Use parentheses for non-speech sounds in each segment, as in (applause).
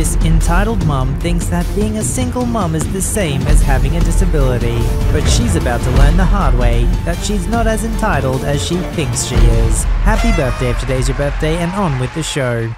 This entitled mum thinks that being a single mum is the same as having a disability, but she's about to learn the hard way that she's not as entitled as she thinks she is. Happy birthday if today's your birthday and on with the show.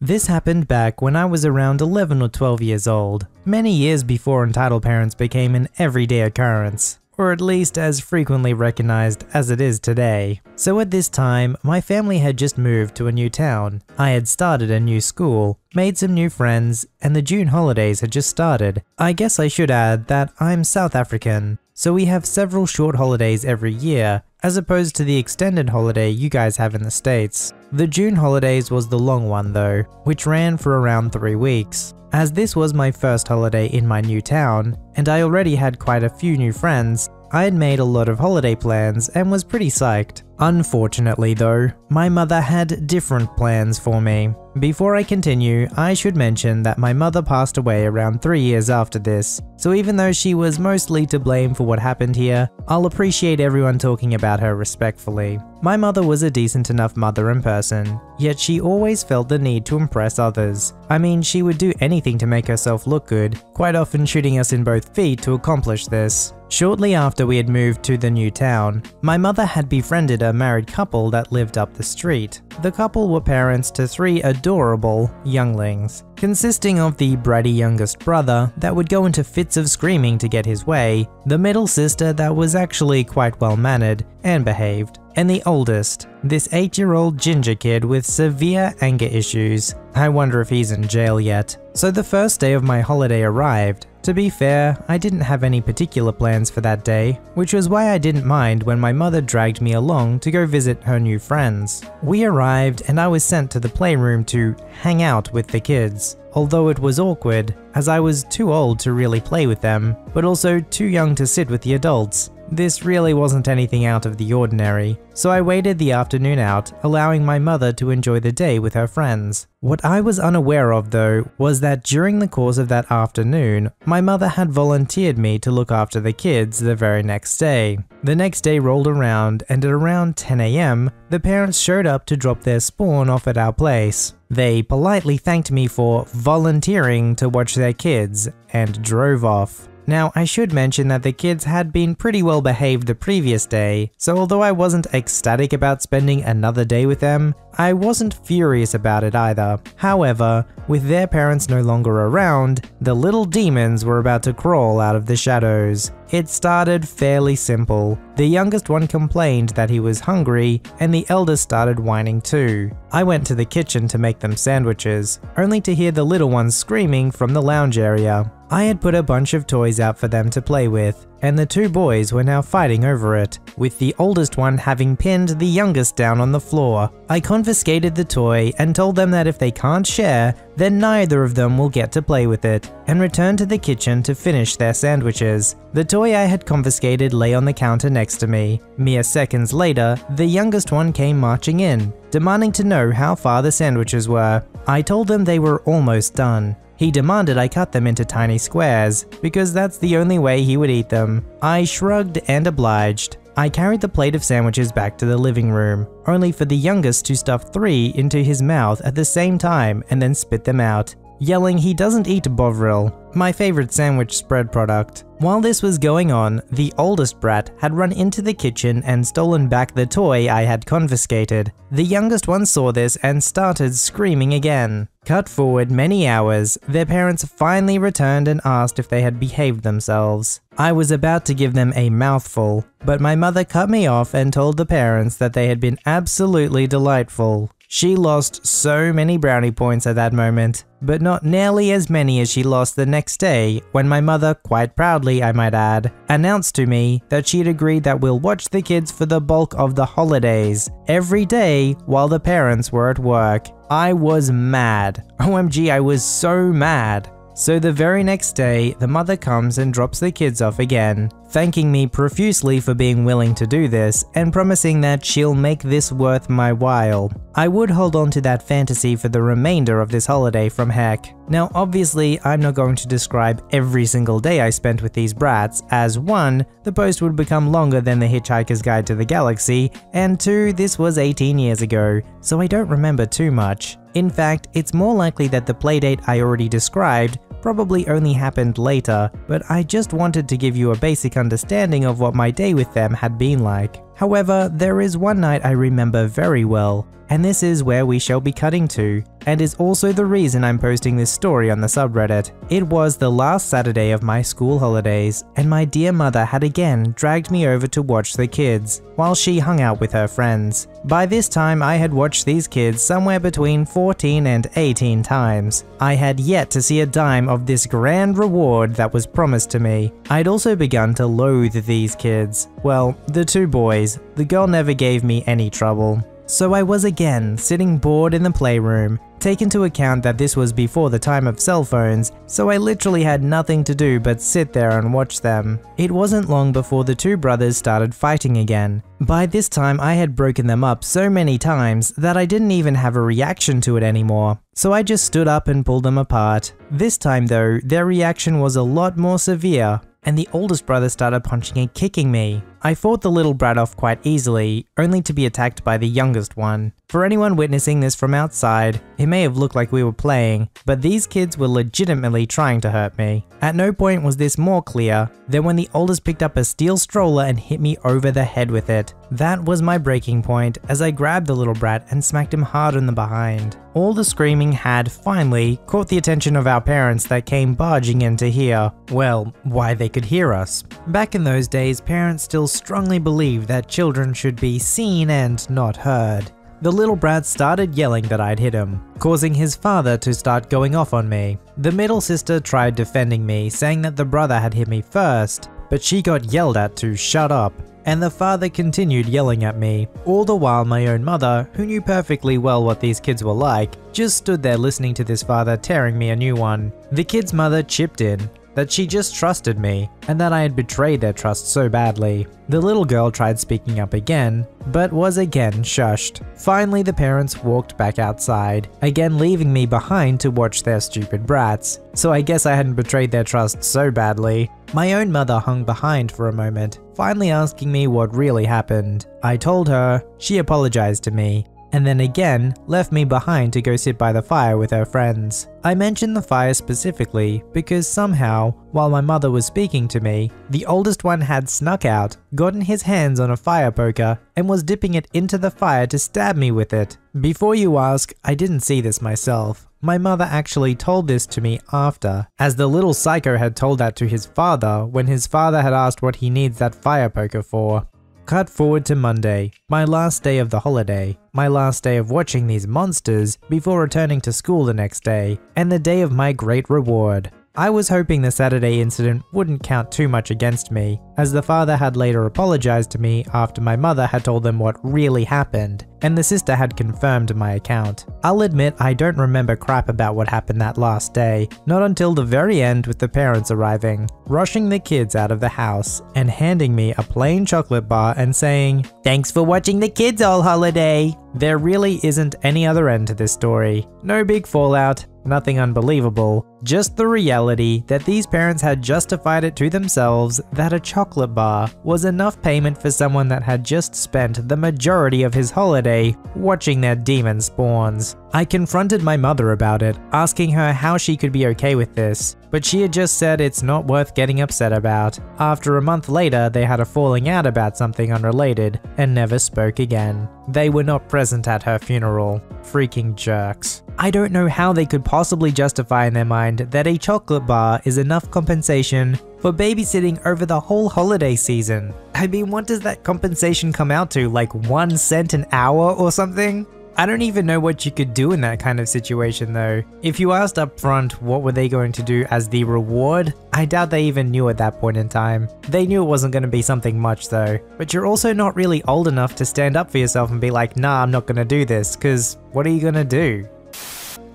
This happened back when I was around 11 or 12 years old, many years before entitled parents became an everyday occurrence or at least as frequently recognized as it is today. So at this time, my family had just moved to a new town, I had started a new school, made some new friends, and the June holidays had just started. I guess I should add that I'm South African, so we have several short holidays every year, as opposed to the extended holiday you guys have in the States. The June holidays was the long one though, which ran for around 3 weeks. As this was my first holiday in my new town, and I already had quite a few new friends, I had made a lot of holiday plans and was pretty psyched. Unfortunately though, my mother had different plans for me. Before I continue, I should mention that my mother passed away around 3 years after this, so even though she was mostly to blame for what happened here, I'll appreciate everyone talking about her respectfully. My mother was a decent enough mother in person, yet she always felt the need to impress others. I mean, she would do anything to make herself look good, quite often shooting us in both feet to accomplish this. Shortly after we had moved to the new town, my mother had befriended a married couple that lived up the street. The couple were parents to three adorable younglings, consisting of the bratty youngest brother that would go into fits of screaming to get his way, the middle sister that was actually quite well mannered and behaved, and the oldest, this 8 year old ginger kid with severe anger issues. I wonder if he's in jail yet. So the first day of my holiday arrived, to be fair, I didn't have any particular plans for that day, which was why I didn't mind when my mother dragged me along to go visit her new friends. We arrived and I was sent to the playroom to hang out with the kids, although it was awkward, as I was too old to really play with them, but also too young to sit with the adults. This really wasn't anything out of the ordinary, so I waited the afternoon out, allowing my mother to enjoy the day with her friends. What I was unaware of though was that during the course of that afternoon, my mother had volunteered me to look after the kids the very next day. The next day rolled around and at around 10am, the parents showed up to drop their spawn off at our place. They politely thanked me for volunteering to watch their kids and drove off. Now, I should mention that the kids had been pretty well behaved the previous day, so although I wasn't ecstatic about spending another day with them, I wasn't furious about it either. However, with their parents no longer around, the little demons were about to crawl out of the shadows. It started fairly simple. The youngest one complained that he was hungry, and the eldest started whining too. I went to the kitchen to make them sandwiches, only to hear the little ones screaming from the lounge area. I had put a bunch of toys out for them to play with, and the two boys were now fighting over it, with the oldest one having pinned the youngest down on the floor. I confiscated the toy and told them that if they can't share, then neither of them will get to play with it, and returned to the kitchen to finish their sandwiches. The toy I had confiscated lay on the counter next to me. Mere seconds later, the youngest one came marching in, demanding to know how far the sandwiches were. I told them they were almost done. He demanded I cut them into tiny squares, because that's the only way he would eat them. I shrugged and obliged. I carried the plate of sandwiches back to the living room, only for the youngest to stuff three into his mouth at the same time and then spit them out, yelling he doesn't eat Bovril, my favorite sandwich spread product. While this was going on, the oldest brat had run into the kitchen and stolen back the toy I had confiscated. The youngest one saw this and started screaming again. Cut forward many hours, their parents finally returned and asked if they had behaved themselves. I was about to give them a mouthful, but my mother cut me off and told the parents that they had been absolutely delightful. She lost so many brownie points at that moment, but not nearly as many as she lost the next day when my mother, quite proudly I might add, announced to me that she'd agreed that we'll watch the kids for the bulk of the holidays, every day while the parents were at work. I was mad. (laughs) OMG, I was so mad. So the very next day, the mother comes and drops the kids off again, thanking me profusely for being willing to do this and promising that she'll make this worth my while. I would hold on to that fantasy for the remainder of this holiday from heck. Now obviously I'm not going to describe every single day I spent with these brats as one, the post would become longer than the Hitchhiker's Guide to the Galaxy, and two, this was 18 years ago, so I don't remember too much. In fact, it's more likely that the playdate I already described probably only happened later, but I just wanted to give you a basic understanding of what my day with them had been like. However, there is one night I remember very well, and this is where we shall be cutting to, and is also the reason I'm posting this story on the subreddit. It was the last Saturday of my school holidays, and my dear mother had again dragged me over to watch the kids, while she hung out with her friends. By this time I had watched these kids somewhere between 14 and 18 times. I had yet to see a dime of this grand reward that was promised to me. I'd also begun to loathe these kids. Well, the two boys. The girl never gave me any trouble. So I was again sitting bored in the playroom. Take into account that this was before the time of cell phones, so I literally had nothing to do but sit there and watch them. It wasn't long before the two brothers started fighting again. By this time I had broken them up so many times that I didn't even have a reaction to it anymore, so I just stood up and pulled them apart. This time though, their reaction was a lot more severe, and the oldest brother started punching and kicking me. I fought the little brat off quite easily, only to be attacked by the youngest one. For anyone witnessing this from outside, it may have looked like we were playing, but these kids were legitimately trying to hurt me. At no point was this more clear than when the oldest picked up a steel stroller and hit me over the head with it. That was my breaking point as I grabbed the little brat and smacked him hard in the behind. All the screaming had, finally, caught the attention of our parents that came barging in to hear, well, why they could hear us. Back in those days, parents still strongly believed that children should be seen and not heard. The little brat started yelling that I'd hit him, causing his father to start going off on me. The middle sister tried defending me, saying that the brother had hit me first, but she got yelled at to shut up, and the father continued yelling at me, all the while my own mother, who knew perfectly well what these kids were like, just stood there listening to this father tearing me a new one. The kid's mother chipped in, that she just trusted me, and that I had betrayed their trust so badly. The little girl tried speaking up again, but was again shushed. Finally, the parents walked back outside, again leaving me behind to watch their stupid brats. So I guess I hadn't betrayed their trust so badly. My own mother hung behind for a moment, finally asking me what really happened. I told her, she apologized to me, and then again left me behind to go sit by the fire with her friends. I mention the fire specifically because somehow, while my mother was speaking to me, the oldest one had snuck out, gotten his hands on a fire poker, and was dipping it into the fire to stab me with it. Before you ask, I didn't see this myself. My mother actually told this to me after, as the little psycho had told that to his father when his father had asked what he needs that fire poker for. Cut forward to Monday, my last day of the holiday, my last day of watching these monsters before returning to school the next day, and the day of my great reward. I was hoping the Saturday incident wouldn't count too much against me, as the father had later apologized to me after my mother had told them what really happened, and the sister had confirmed my account. I'll admit I don't remember crap about what happened that last day, not until the very end with the parents arriving, rushing the kids out of the house, and handing me a plain chocolate bar and saying, Thanks for watching the kids all holiday! There really isn't any other end to this story. No big fallout, nothing unbelievable, just the reality that these parents had justified it to themselves that a chocolate bar was enough payment for someone that had just spent the majority of his holiday watching their demon spawns. I confronted my mother about it, asking her how she could be okay with this, but she had just said it's not worth getting upset about. After a month later, they had a falling out about something unrelated and never spoke again. They were not present at her funeral. Freaking jerks. I don't know how they could possibly justify in their mind that a chocolate bar is enough compensation for babysitting over the whole holiday season. I mean, what does that compensation come out to? Like one cent an hour or something? I don't even know what you could do in that kind of situation though. If you asked up front what were they going to do as the reward, I doubt they even knew at that point in time. They knew it wasn't going to be something much though. But you're also not really old enough to stand up for yourself and be like, nah, I'm not going to do this, cause what are you going to do?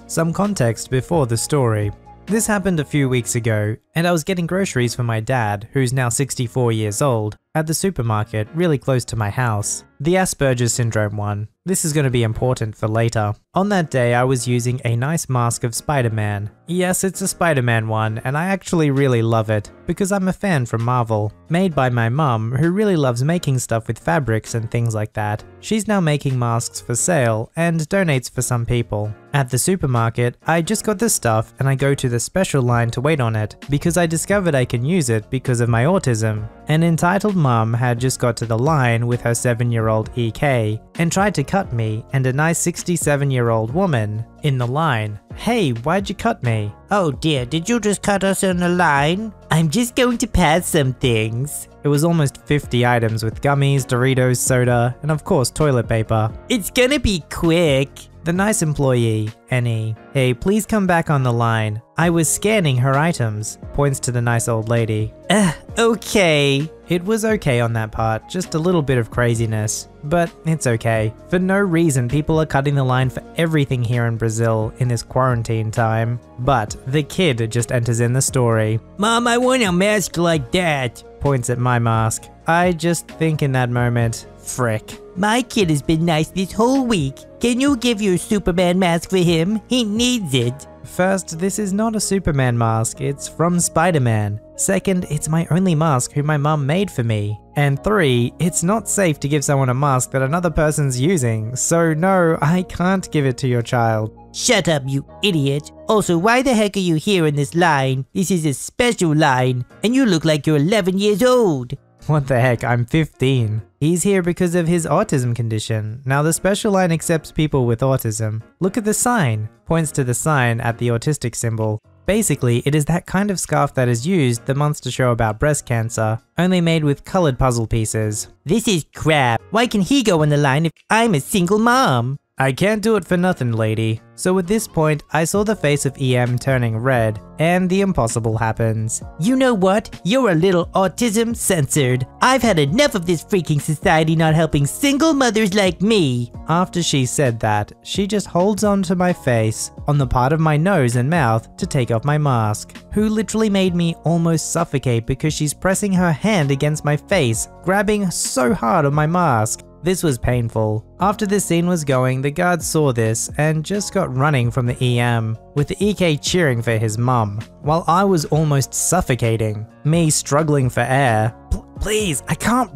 Some context before the story. This happened a few weeks ago, and I was getting groceries for my dad, who's now 64 years old. At the supermarket really close to my house. The Asperger's syndrome one. This is going to be important for later. On that day, I was using a nice mask of Spider-Man. Yes, it's a Spider-Man one, and I actually really love it, because I'm a fan from Marvel. Made by my mum, who really loves making stuff with fabrics and things like that. She's now making masks for sale, and donates for some people. At the supermarket, I just got the stuff and I go to the special line to wait on it, because I discovered I can use it because of my autism. An entitled mum had just got to the line with her 7-year-old EK, and tried to cut me and a nice 67 year old woman in the line. Hey, why'd you cut me? Oh dear, did you just cut us in the line? I'm just going to pass some things. It was almost 50 items with gummies, Doritos, soda, and of course toilet paper. It's gonna be quick. The nice employee, Annie, hey, please come back on the line. I was scanning her items, points to the nice old lady. Uh, okay. It was okay on that part, just a little bit of craziness. But it's okay. For no reason, people are cutting the line for everything here in Brazil in this quarantine time. But the kid just enters in the story. Mom, I want a mask like that. Points at my mask. I just think in that moment, frick. My kid has been nice this whole week. Can you give your Superman mask for him? He needs it. First, this is not a Superman mask, it's from Spider-Man. Second, it's my only mask who my mum made for me. And three, it's not safe to give someone a mask that another person's using, so no, I can't give it to your child. Shut up, you idiot. Also, why the heck are you here in this line? This is a special line, and you look like you're 11 years old. What the heck, I'm 15. He's here because of his autism condition. Now the special line accepts people with autism. Look at the sign. Points to the sign at the autistic symbol. Basically, it is that kind of scarf that is used the months to show about breast cancer, only made with colored puzzle pieces. This is crap. Why can he go on the line if I'm a single mom? I can't do it for nothing, lady. So at this point, I saw the face of EM turning red, and the impossible happens. You know what? You're a little autism censored. I've had enough of this freaking society not helping single mothers like me. After she said that, she just holds onto my face, on the part of my nose and mouth, to take off my mask, who literally made me almost suffocate because she's pressing her hand against my face, grabbing so hard on my mask. This was painful. After this scene was going, the guards saw this and just got running from the EM, with the EK cheering for his mum, while I was almost suffocating, me struggling for air. Please, I can't.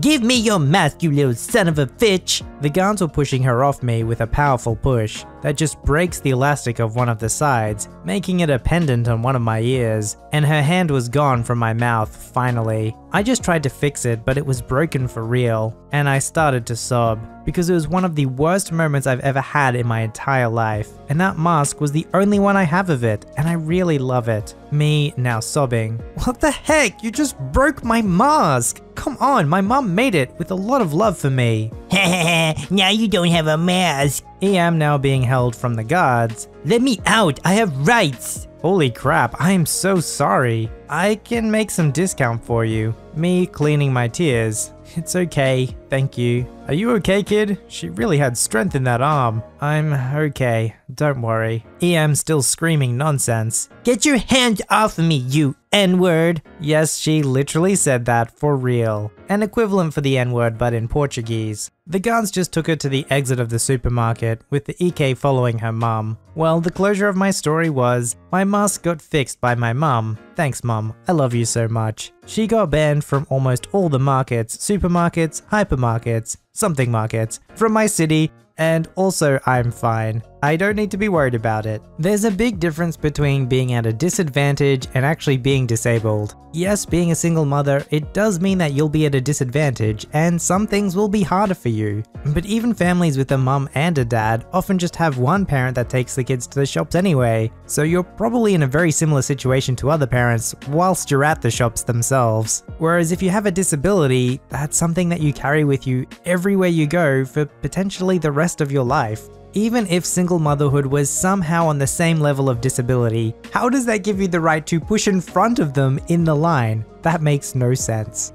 Give me your mask, you little son of a bitch! The guards were pushing her off me with a powerful push that just breaks the elastic of one of the sides, making it a pendant on one of my ears, and her hand was gone from my mouth, finally. I just tried to fix it, but it was broken for real, and I started to sob, because it was one of the worst moments I've ever had in my entire life, and that mask was the only one I have of it, and I really love it. Me now sobbing. What the heck? You just broke my mask! Come on, my mom made it with a lot of love for me. Hehehe. (laughs) now you don't have a mask. EM now being held from the guards. Let me out, I have rights. Holy crap, I am so sorry. I can make some discount for you. Me cleaning my tears. It's okay, thank you. Are you okay, kid? She really had strength in that arm. I'm okay, don't worry. EM still screaming nonsense. Get your hands off of me, you N-word. Yes, she literally said that for real. An equivalent for the N-word but in Portuguese. The guards just took her to the exit of the supermarket, with the EK following her mum. Well, the closure of my story was, my mask got fixed by my mum. Thanks mum, I love you so much. She got banned from almost all the markets, supermarkets, hypermarkets, something markets, from my city, and also I'm fine. I don't need to be worried about it. There's a big difference between being at a disadvantage and actually being disabled. Yes, being a single mother, it does mean that you'll be at a disadvantage and some things will be harder for you. But even families with a mum and a dad often just have one parent that takes the kids to the shops anyway, so you're probably in a very similar situation to other parents whilst you're at the shops themselves. Whereas if you have a disability, that's something that you carry with you everywhere you go for potentially the rest of your life. Even if single motherhood was somehow on the same level of disability, how does that give you the right to push in front of them in the line? That makes no sense.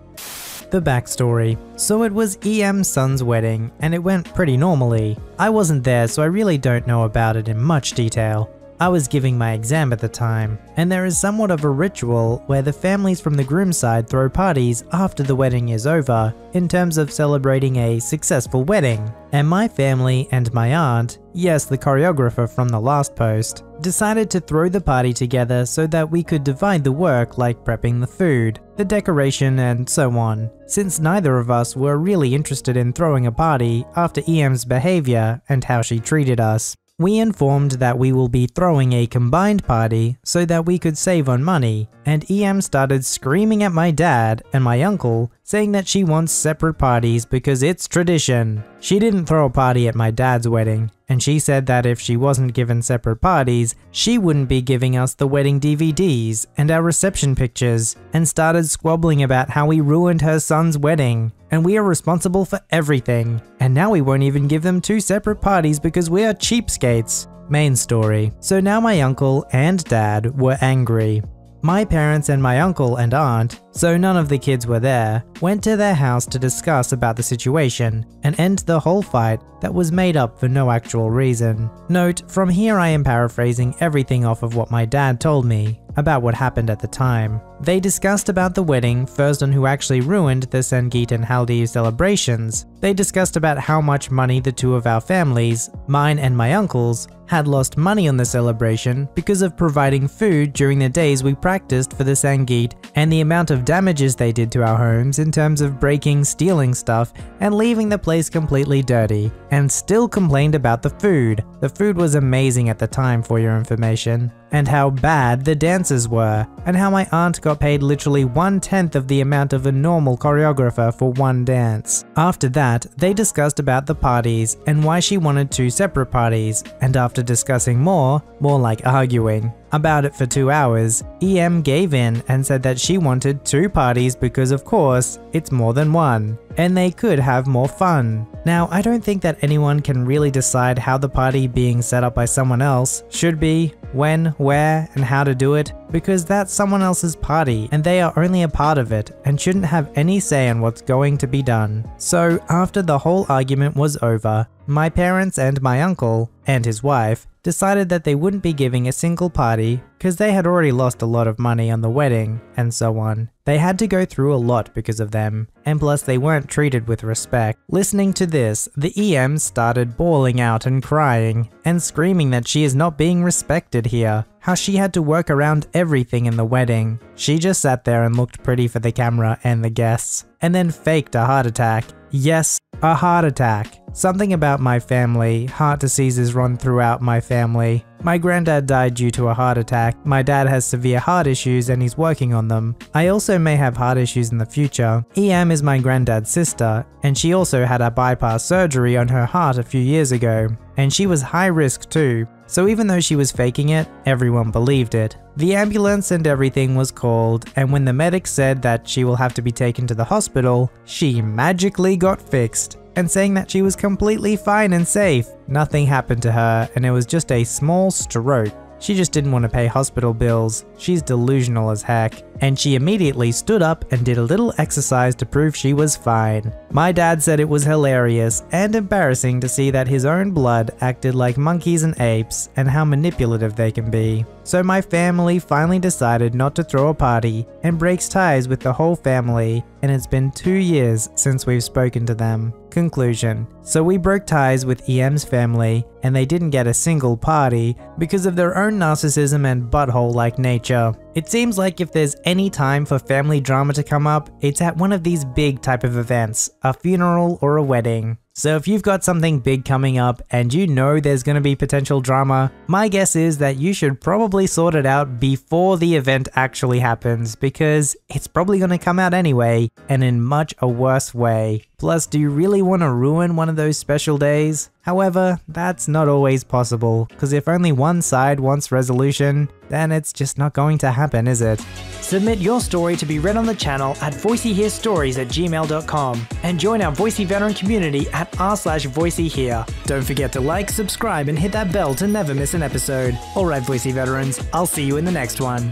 The backstory. So it was EM's son's wedding, and it went pretty normally. I wasn't there, so I really don't know about it in much detail. I was giving my exam at the time, and there is somewhat of a ritual where the families from the groom side throw parties after the wedding is over in terms of celebrating a successful wedding. And my family and my aunt, yes, the choreographer from the last post, decided to throw the party together so that we could divide the work like prepping the food, the decoration, and so on, since neither of us were really interested in throwing a party after EM's behavior and how she treated us. We informed that we will be throwing a combined party so that we could save on money, and EM started screaming at my dad and my uncle, saying that she wants separate parties because it's tradition. She didn't throw a party at my dad's wedding, and she said that if she wasn't given separate parties, she wouldn't be giving us the wedding DVDs and our reception pictures, and started squabbling about how we ruined her son's wedding, and we are responsible for everything, and now we won't even give them two separate parties because we are cheapskates. Main story. So now my uncle and dad were angry. My parents and my uncle and aunt, so none of the kids were there, went to their house to discuss about the situation and end the whole fight that was made up for no actual reason. Note, from here I am paraphrasing everything off of what my dad told me about what happened at the time. They discussed about the wedding, first on who actually ruined the Sangeet and Haldi celebrations. They discussed about how much money the two of our families, mine and my uncle's, had lost money on the celebration because of providing food during the days we practiced for the Sangeet and the amount of damages they did to our homes in terms of breaking, stealing stuff, and leaving the place completely dirty, and still complained about the food. The food was amazing at the time for your information, and how bad the dances were, and how my aunt got paid literally one tenth of the amount of a normal choreographer for one dance. After that, they discussed about the parties and why she wanted two separate parties, and after discussing more, more like arguing, about it for two hours, EM gave in and said that she wanted two parties because of course, it's more than one, and they could have more fun. Now, I don't think that anyone can really decide how the party being set up by someone else should be, when, where, and how to do it, because that's someone else's party and they are only a part of it and shouldn't have any say in what's going to be done. So, after the whole argument was over, my parents and my uncle, and his wife, decided that they wouldn't be giving a single party because they had already lost a lot of money on the wedding and so on. They had to go through a lot because of them, and plus they weren't treated with respect. Listening to this, the EM started bawling out and crying, and screaming that she is not being respected here, how she had to work around everything in the wedding. She just sat there and looked pretty for the camera and the guests, and then faked a heart attack. Yes, a heart attack. Something about my family, heart diseases run throughout my family. My granddad died due to a heart attack, my dad has severe heart issues and he's working on them. I also may have heart issues in the future. EM is my granddad's sister, and she also had a bypass surgery on her heart a few years ago, and she was high risk too. So even though she was faking it, everyone believed it. The ambulance and everything was called, and when the medic said that she will have to be taken to the hospital, she magically got fixed and saying that she was completely fine and safe. Nothing happened to her and it was just a small stroke. She just didn't want to pay hospital bills. She's delusional as heck. And she immediately stood up and did a little exercise to prove she was fine. My dad said it was hilarious and embarrassing to see that his own blood acted like monkeys and apes and how manipulative they can be. So my family finally decided not to throw a party and breaks ties with the whole family and it's been two years since we've spoken to them. Conclusion. So we broke ties with EM's family and they didn't get a single party because of their own narcissism and butthole-like nature. It seems like if there's any time for family drama to come up, it's at one of these big type of events, a funeral or a wedding. So if you've got something big coming up and you know there's going to be potential drama, my guess is that you should probably sort it out before the event actually happens because it's probably going to come out anyway and in much a worse way. Plus, do you really want to ruin one of those special days? However, that's not always possible, because if only one side wants resolution, then it's just not going to happen, is it? Submit your story to be read on the channel at voiceyherestories at gmail.com and join our Voicey veteran community at r slash voiceyhere. Don't forget to like, subscribe, and hit that bell to never miss an episode. Alright, Voicey veterans, I'll see you in the next one.